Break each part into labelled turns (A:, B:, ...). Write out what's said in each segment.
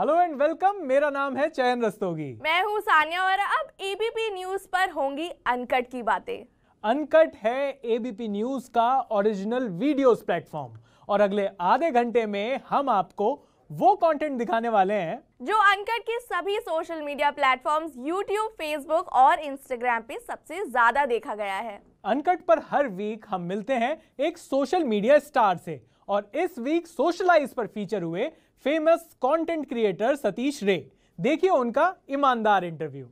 A: Hello and welcome मेरा नाम है चयन रस्तोगी।
B: मैं हूँ सानिया और अब एबीपी न्यूज़ पर होंगी अनकट की बातें।
A: अनकट है एबीपी न्यूज़ का ओरिजिनल वीडियोस प्लेटफॉर्म और अगले आधे घंटे में हम आपको वो कंटेंट दिखाने वाले हैं।
B: जो अनकट के सभी social media platforms YouTube Facebook और इंस्टाग्राम पे सबसे ज़्यादा देखा गया है।
A: अनकट पर हर वीक हम मिलते हैं एक सोशल मीडिया स्टार से। और इस वीक सोशलाइज पर फीचर हुए famous content creator Satish Ray देखिए उनका ईमानदार इंटरव्यू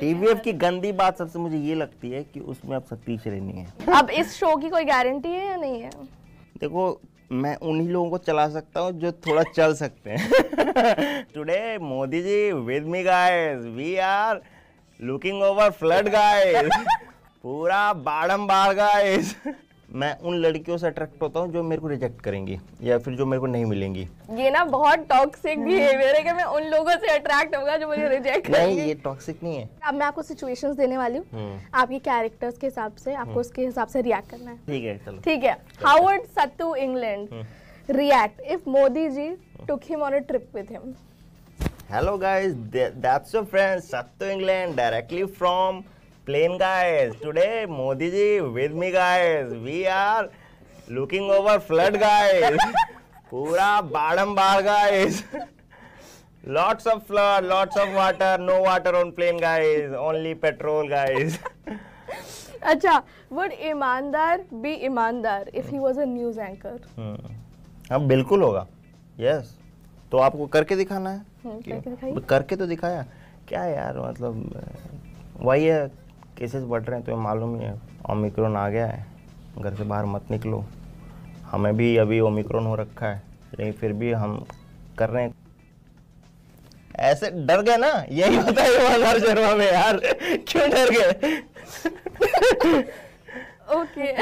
C: टीवीएफ की गंदी बात सबसे मुझे ये लगती है कि उसमें अब सतीश रे नहीं है।
B: अब इस शो की कोई गारंटी है या नहीं है?
C: देखो मैं उन्हीं लोगों को चला सकता हूँ जो थोड़ा चल सकते हैं। Today Modi ji with me guys we are looking over flood guys पूरा बाड़म बाड़ गाइस मैं उन लड़कियों से अट्रैक्ट होता हूँ जो मेरे को रिजेक्ट करेंगी या फिर जो मेरे को नहीं मिलेंगी।
B: ये ना बहुत टॉक्सिक बिहेवियर है कि मैं उन लोगों से अट्रैक्ट होगा जो मुझे रिजेक्ट
C: नहीं ये टॉक्सिक नहीं है।
B: अब मैं आपको सिचुएशंस देने वाली हूँ।
C: हम्म,
B: आपके कैरेक्टर्स के हिसाब से आपको उसके हिसाब से रिएक्ट करना है।
C: ठीक है चलो।
B: ठीक है। How would sattu England react if Modi ji took him on a trip with him
C: Hello guys, Th- that's your friend Sattu England directly from plane guys. Today Modi ji with me guys. We are looking over flood guys. Pura badam bar guys. lots of flood, lots of water, no water on plane guys. Only petrol guys.
B: अच्छा would ईमानदार be ईमानदार if he was a news anchor
C: hmm, अब बिल्कुल होगा yes तो आपको करके दिखाना है
B: हम्म, करके
C: करके तो दिखाया क्या यार मतलब वही है केसेस बढ़ रहे हैं तुम्हें मालूम ही है। ओमिक्रॉन आ गया है। घर से बाहर मत निकलो। हमें भी अभी ओमिक्रॉन हो रखा है लेकिन फिर भी हम कर रहे हैं। ऐसे डर गए ना? यही होता है बाज़ार शर्मा में यार। क्यों डर गए?
B: ओके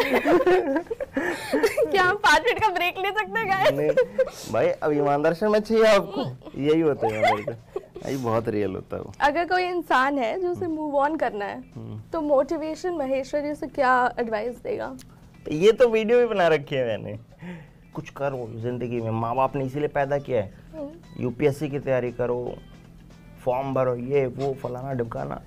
B: क्या हम पाँच मिनट का ब्रेक ले सकते हैं गाइस
C: भाई अब ईमानदार शर्मा चाहिए आपको। यही होता है ईमानदार बहुत रियल होता है वो।
B: अगर कोई इंसान है जो उसे मूव ऑन करना है तो मोटिवेशन महेश्वर जी से क्या एडवाइस देगा?
C: तो ये तो वीडियो भी बना रखी है मैंने। कुछ करो ज़िंदगी में माँ बाप ने इसीलिए पैदा किया है। यूपीएससी की तैयारी करो फॉर्म भरो ये वो फलाना ढिमकाना।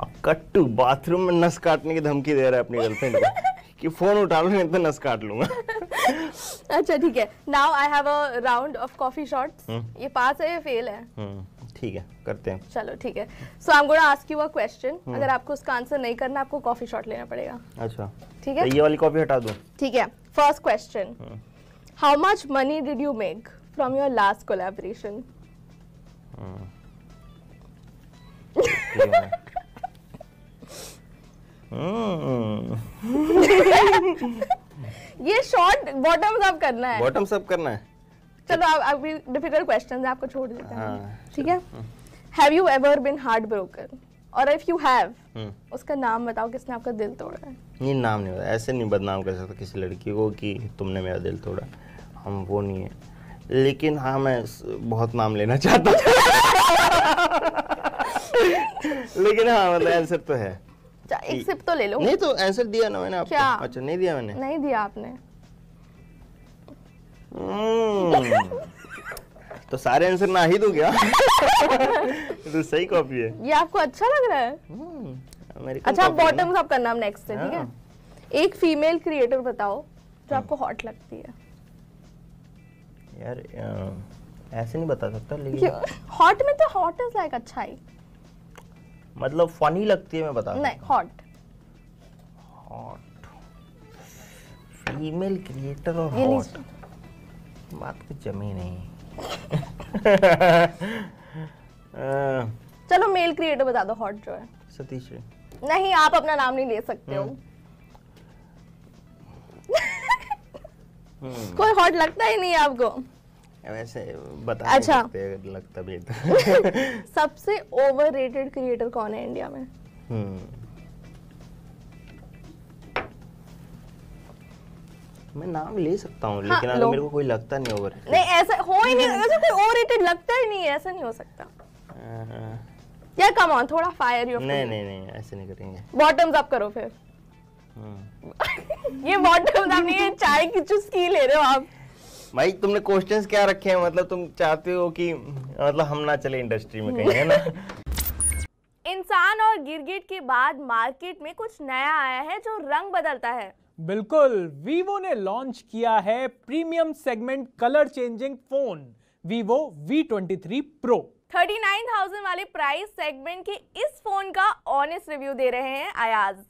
C: अब कट्टू बाथरूम में नस काटने की धमकी दे रहा है अपनी गर्लफ्रेंड को कि फ़ोन उठा लो नहीं तो नस काट लूँगा।
B: अच्छा ठीक है। Now I have a round of coffee shots ये पास है या फेल है?
C: हम्म, ठीक है करते हैं।
B: चलो ठीक है। So I am gonna ask you a question अगर आपको उसका आंसर नहीं करना आपको कॉफ़ी शॉट लेना पड़ेगा।
C: अच्छा।
B: ठीक
C: तो
B: है
C: ये वाली कॉपी हटा दूँ।
B: ठीक है। First question how much money did you make from
C: your last collaboration
B: ये शॉर्ट बॉटम्स अप करना है।
C: बॉटम सब करना है?
B: चलो अब अभी डिफ़िकल्ट क्वेश्चन है आपको छोड़ देते हैं।
C: हाँ
B: ठीक है? Have you ever been heart broken और इफ़ यू हैव उसका नाम बताओ किसने आपका दिल तोड़ा है?
C: ये नाम नहीं होता ऐसे नहीं बदनाम कर सकता किसी लड़की को कि तुमने मेरा दिल तोड़ा। हम वो नहीं है। लेकिन हाँ मैं बहुत नाम लेना चाहता हूँ लेकिन हाँ मतलब आंसर तो है।
B: अच्छा, एक सिप तो ले लो।
C: नहीं तो आंसर दिया ना मैंने आपको। अच्छा नहीं दिया मैंने?
B: नहीं दिया आपने।
C: तो सारे आंसर ना ही दो क्या? तो सही कॉपी है।
B: ये आपको अच्छा लग रहा है?
C: हम्म, American
B: अच्छा
C: है।
B: बॉटम्स अप करना हम नेक्स्ट है ठीक
C: हाँ।
B: है। एक फीमेल क्रिएटर बताओ जो आपको हॉट लगती है।
C: यार ऐसे नहीं बता सकता लेकिन
B: हॉट में तो हॉट इज़ लाइक अच्छा ही
C: मतलब फनी लगती है मैं बता
B: नहीं हॉट
C: हॉट फीमेल क्रिएटर और हॉट बात कुछ जमी नहीं।
B: चलो मेल क्रिएटर बता दो हॉट जो है।
C: सतीश
B: नहीं आप अपना नाम नहीं ले सकते हो। कोई हॉट लगता ही नहीं आपको।
C: वैसे बता
B: अच्छा।
C: लगता भी तो।
B: सबसे ओवररेटेड क्रिएटर कौन है इंडिया में?
C: मैं नाम ले सकता हूँ लेकिन अगर मेरे को कोई लगता नहीं ओवर
B: नहीं ऐसा हो ही नहीं ऐसा कोई ओवररेटेड लगता ही नहीं है ऐसा नहीं हो सकता। या कम ऑन थोड़ा फायर यू
C: नहीं नहीं नहीं ऐसे नहीं करेंगे।
B: बॉटम्स अप करो फिर।
C: हम्म।
B: ये बॉटम्स अप नहीं है चाय की चुस्की ले रहे हो आप।
C: भाई तुमने क्वेश्चंस क्या रखे हैं? मतलब तुम चाहते हो कि मतलब हम ना चले इंडस्ट्री में कहीं है ना?
B: और गिरगिट के बाद मार्केट में कुछ नया आया है जो रंग बदलता है।
A: बिल्कुल वीवो ने लॉन्च किया है premium segment colour changing phone Vivo V23 Pro
B: 39,000 वाले प्राइस सेगमेंट के इस फ़ोन का ऑनेस्ट रिव्यू दे रहे हैं अयाज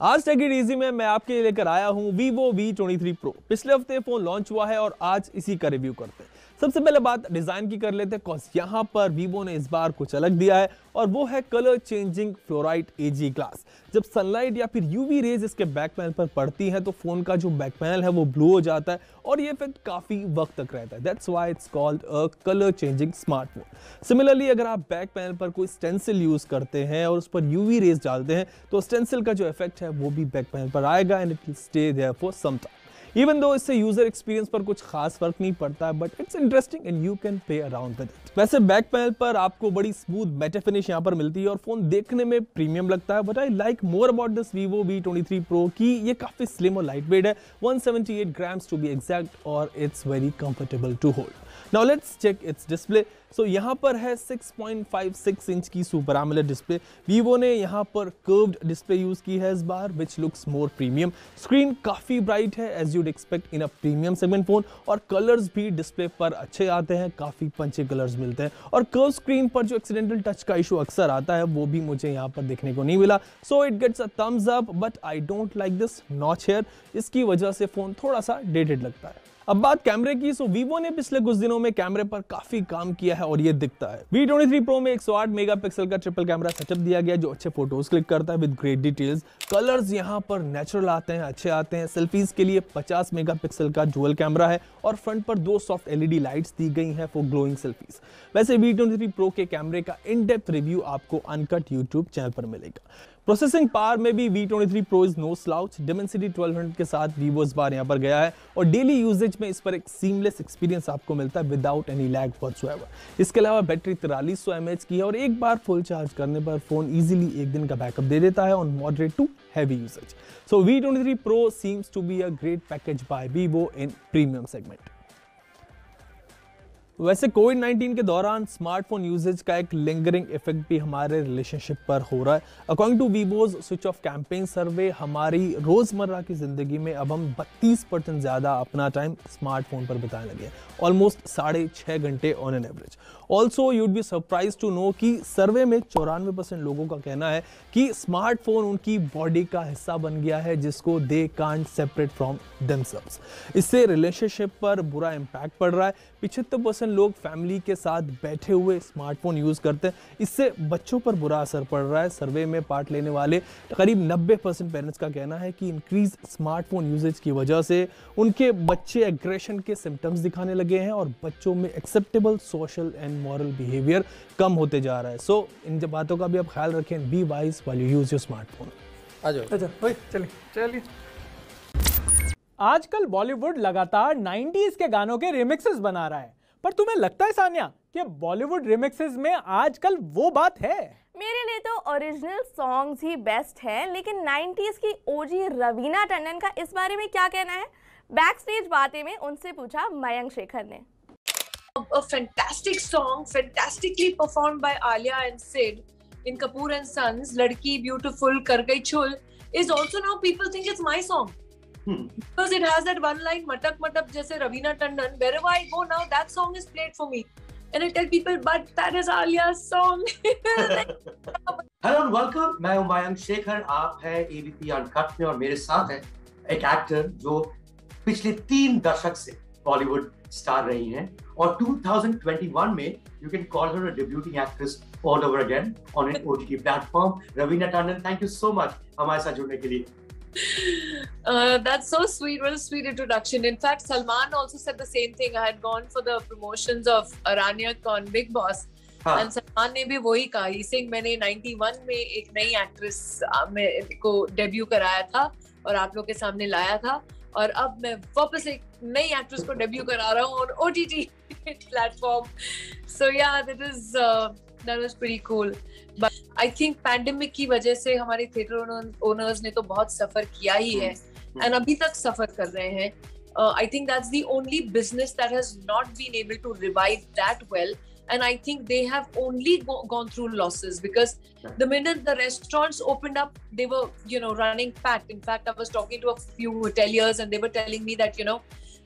D: आज टेक इट इजी में मैं आपके लिए लेकर आया हूँ वीवो V23 Pro पिछले हफ़्ते फ़ोन लॉन्च हुआ है और आज इसी का रिव्यू करते हैं। सबसे पहले बात डिज़ाइन की कर लेते हैं कॉज यहाँ पर वीवो ने इस बार कुछ अलग दिया है और वो है colour changing fluorite AG glass जब सनलाइट या फिर यूवी रेज इसके बैक पैनल पर पड़ती है तो फ़ोन का जो बैक पैनल है वो ब्लू हो जाता है और ये इफ़ेक्ट काफ़ी वक्त तक रहता है। That's why it's called a colour changing smartphone similarly अगर आप बैक पैनल पर कोई स्टेंसिल यूज़ करते हैं और उस पर यूवी रेज डालते हैं तो स्टेंसिल का जो इफ़ेक्ट है वो भी बैक पैनल पर आएगा and it will stay there for some time even though इससे यूज़र एक्सपीरियंस पर कुछ खास फ़र्क नहीं पड़ता है but it's interesting and you can play around वैसे बैक पैनल पर आपको बड़ी स्मूथ बेटर फिनिश यहाँ पर मिलती है और फ़ोन देखने में प्रीमियम लगता है but I like more about this Vivo V twenty three Pro की ये काफ़ी स्लिम और लाइट वेट है 178 ग्राम्स टू बी एग्जैक्ट और it's very comfortable to hold now let's check its display so यहाँ पर है 6.56 इंच की सुपर एमुलेट डिस्प्ले वीवो ने यहाँ पर कर्व्ड डिस्प्ले यूज़ की है इस बार which looks more premium screen काफ़ी ब्राइट है as you'd expect in a premium segment phone और कलर्स भी डिस्प्ले पर अच्छे आते हैं, काफ़ी पंचे कलर्स मिलते हैं. और कर्व स्क्रीन पर जो एक्सीडेंटल टच का इशू अक्सर आता है, वो भी मुझे यहाँ पर देखने को नहीं मिला. So it gets a thumbs up but I don't like this notch here इसकी वजह से फ़ोन थोड़ा सा डेटेड लगता है. अब बात कैमरे की सो वीवो ने पिछले कुछ दिनों में कैमरे पर काफ़ी काम किया है और ये दिखता है। V23 Pro में 108 मेगापिक्सल का ट्रिपल कैमरा सेटअप दिया गया, जो अच्छे फ़ोटोज़ क्लिक करता है विद ग्रेट डिटेल्स कलर्स यहाँ पर नेचुरल आते हैं, अच्छे आते हैं। सेल्फीज के लिए 50 मेगापिक्सल का डुअल कैमरा है और फ्रंट पर दो सॉफ्ट एलईडी लाइट्स दी गई हैं फॉर ग्लोइंग सेल्फीज वैसे V23 प्रो के कैमरे का इन डेप्थ रिव्यू आपको अनकट यूट्यूब चैनल पर मिलेगा। प्रोसेसिंग पावर में भी V twenty three Pro is no slouch Dimensity 1200 के साथ Vivo इस बार यहाँ पर गया है और डेली यूजेज में इस पर एक सीमलेस एक्सपीरियंस आपको मिलता है विदाउट एनी लैग व्हाटसोएवर इसके अलावा बैटरी तिरालीस सौ की है और एक बार फुल चार्ज करने पर फ़ोन ईजिली एक दिन का बैकअप दे देता है on moderate to heavy usage so V23 Pro seems to be a great package by Vivo in premium segment वैसे कोविड 19 के दौरान स्मार्टफ़ोन यूजेज का एक लिंगरिंग इफ़ेक्ट भी हमारे रिलेशनशिप पर हो रहा है। According to Vivo's switch off campaign survey हमारी रोज़मर्रा की ज़िंदगी में अब हम 32 परसेंट ज़्यादा अपना टाइम स्मार्टफ़ोन पर बिताने लगे हैं। ऑलमोस्ट साढ़े छः घंटे on an average also you'd be surprise to know कि सर्वे में चौरानवे परसेंट लोगों का कहना है कि स्मार्टफ़ोन उनकी बॉडी का हिस्सा बन गया है, जिसको they can't separate from themselves इससे रिलेशनशिप पर बुरा इम्पैक्ट पड़ रहा है। पिछहत्तर परसेंट लोग फैमिली के साथ बैठे हुए स्मार्टफ़ोन यूज़ करते हैं। इससे बच्चों पर बुरा असर पड़ रहा है। सर्वे में पार्ट लेने वाले करीब 90 परसेंट पेरेंट्स का कहना है कि इंक्रीज स्मार्टफ़ोन यूजेज की वजह से उनके बच्चे एग्रेशन के सिम्टम्स दिखाने लगे हैं और बच्चों में acceptable social and moral behaviour कम होते जा रहा है। सो so, इन बातों का भी आप ख्याल रखें be wise while you use your smartphone
E: आ जाओ।
A: अच्छा चलिए चलिए। आजकल बॉलीवुड लगातार 90s के गानों के रिमिक्सेस बना रहा है। पर तुम्हें लगता है सानिया कि बॉलीवुड रिमिक्सेस में आजकल वो बात है
B: मेरे लिए तो ओरिजिनल सॉन्ग्स ही बेस्ट है लेकिन 90s की ओजी रवीना टंडन का इस बारे में क्या कहना है बैक स्टेज बातें में उनसे पूछा मयंक शेखर ने
F: a fantastic song, fantastically performed by Alia and Sid in Kapoor and Sons, Ladki Beautiful Kar Gai Chul, is also now people think it's my song.
E: Hmm.
F: Because it has that one line, Matak Matak Jaise Ravina Tandon. Wherever I go now, that song is played for me. And I tell people, but that is Alia's song.
E: Hello and welcome मैं हूँ शेखर आप है ABP uncut में और मेरे साथ है एक एक्टर जो पिछले तीन दशक से बॉलीवुड स्टार रही हैं और 2021 में you can call her a debuting actress all over again on an OTT platform Raveena Tandon thank you so much हमारे साथ जुड़ने के लिए
F: uh, that's so sweet. What a sweet introduction. In fact, Salman also said the same thing. I had gone for the promotions of Aranyak on Big Boss.
E: हाँ
F: And Salman ने भी वही कहा ही सिंह मैंने 91 में एक नई एक्ट्रेस को डेब्यू कराया था और आप लोग के सामने लाया था और अब मैं वापस एक नई एक्ट्रेस को डेब्यू करा रहा हूँ ऑन ओटीटी प्लेटफॉर्म सो या that is that was pretty cool but I think pandemic की वजह से हमारे थिएटर ओनर्स ने तो बहुत सफ़र किया ही है एंड अभी तक सफ़र कर रहे हैं I think that's the only business that has not been able to revive that well and I think they have only go- gone through losses because the minute the restaurants opened up, they were you know running packed. In fact, I was talking to a few hoteliers, and they were telling me that you know.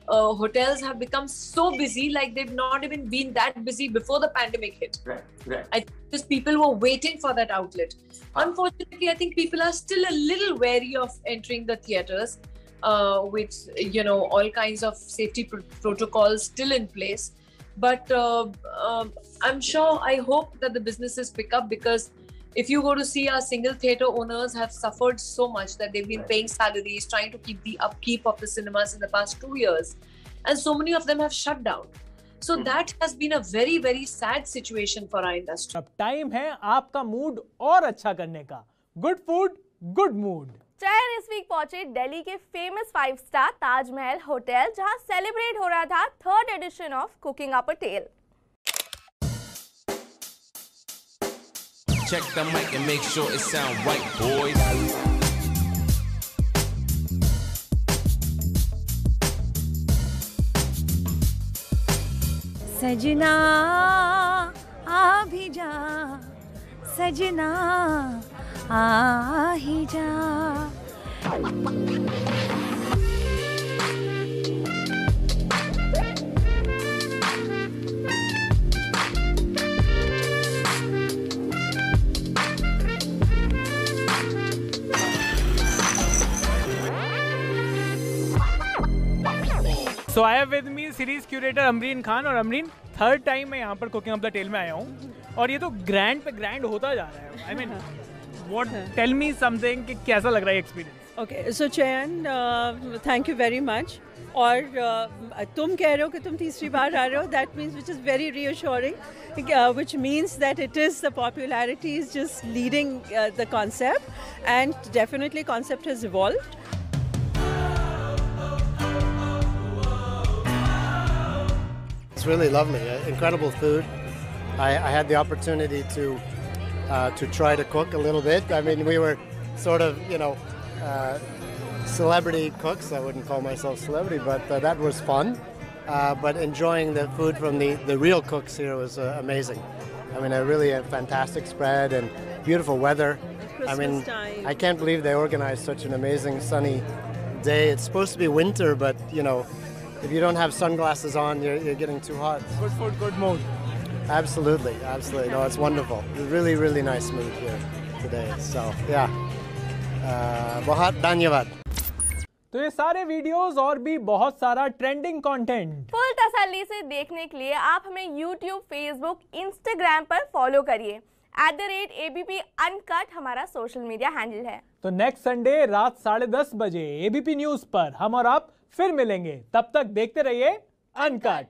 F: Uh, hotels have become so busy, like they've not even been that busy before the pandemic hit.
E: Right, right.
F: I just people were waiting for that outlet. Unfortunately, I think people are still a little wary of entering the theaters uh, with you know all kinds of safety pr- protocols still in place. But uh, um, I'm sure, I hope that the businesses pick up because if you go to see our single theater owners have suffered so much that they've been
E: Right.
F: paying salaries, trying to keep the upkeep of the cinemas in the past two years, and so many of them have shut down. So
E: Mhm.
F: that has been a very, very sad situation for our industry.
A: अब time है आपका mood और अच्छा करने का good food good mood
B: चैन इस week पहुंचे दिल्ली के famous five star Taj Mahal hotel जहां सेलिब्रेट हो रहा था third edition of cooking up a tale
G: Check the mic and make sure it sound right, boys.
H: सजना आ भी जा सजना आ ही जा
A: so I have with me series curator Amreen Khan और अमरीन थर्ड टाइम मैं यहाँ पर कुकिंग ऑफ़ द टेल में आया हूँ। और ये तो ग्रैंड पे ग्रैंड होता जा रहा है। I mean what tell me something कि कैसा लग रहा है experience
I: okay so Chayan thank you very much और uh, तुम कह रहे हो कि तुम तीसरी बार आ रहे हो that means which is very reassuring which means that it is the popularity is just leading the concept and definitely concept has evolve
J: It's really lovely, uh, incredible food. I, I had the opportunity to uh, to try to cook a little bit. I mean, we were sort of, you know, uh, celebrity cooks. I wouldn't call myself celebrity, but uh, that was fun. Uh, but enjoying the food from the, the real cooks here was uh, amazing. I mean, a really a fantastic spread and beautiful weather. I mean,
I: time.
J: I can't believe they organized such an amazing sunny day. It's supposed to be winter, but you know, if you don't have sunglasses on, you're, you're getting too hot.
A: Good food good mood
J: Absolutely, absolutely. No, it's wonderful. Really, really nice mood here today. So, yeah. Uh, बहुत धन्यवाद.
A: तो ये सारे videos और भी बहुत सारा trending content
B: full तसल्ली से देखने के लिए आप हमें YouTube, Facebook, Instagram पर फॉलो करिए at the rate ABP uncut हमारा सोशल मीडिया हैंडल है
A: तो नेक्स्ट संडे रात साढ़े दस बजे एबीपी न्यूज़ पर हम और आप फिर मिलेंगे। तब तक देखते रहिए अनकट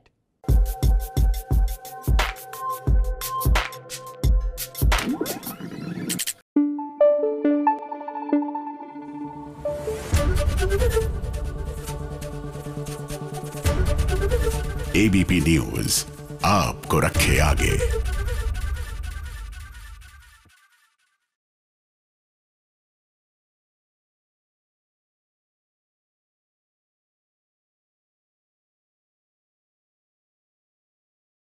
K: एबीपी न्यूज़ आपको रखे आगे।